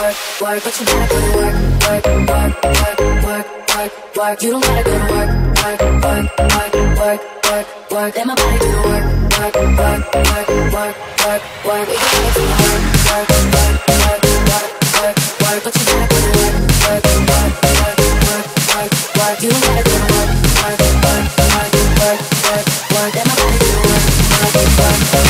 work, work, but you gotta go to work, work, work, work, work, work, work. You don't gotta go to work, work, work, work, work, work, work. Let my body do the work, work, work, work, work, work, work. We gotta get to work, work, work, work, work, work, work. But you gotta go to work, work, work, work, work, work, work. You don't gotta go to work, work, work, work, work, work, work. Let my body do the work, work, work,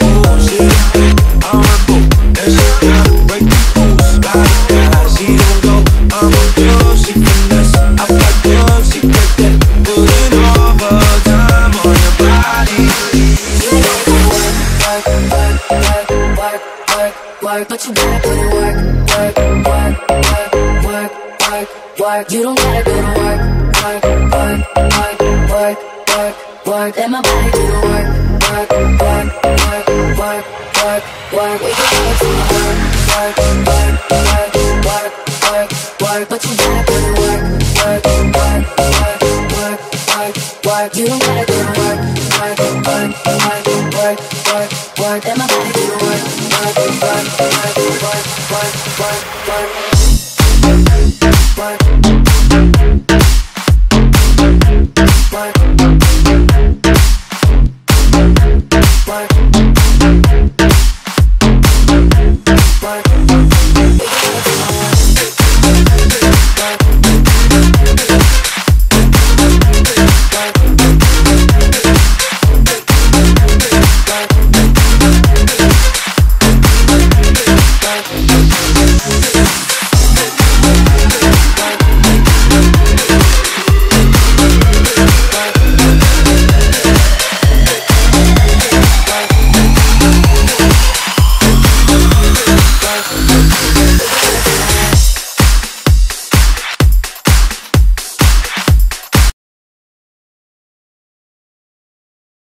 but you gotta put in work, work, work, work, work, work, work. You don't gotta go to work, work, work, work, work, work, work. Let my body do the work, work, work, work, work, work, work. We can get to work, work, work, work, work, work, work. But you gotta put in work, work, work, work, work, work, work. You don't gotta do the work work, work, work, work, work, work, work. Thank you.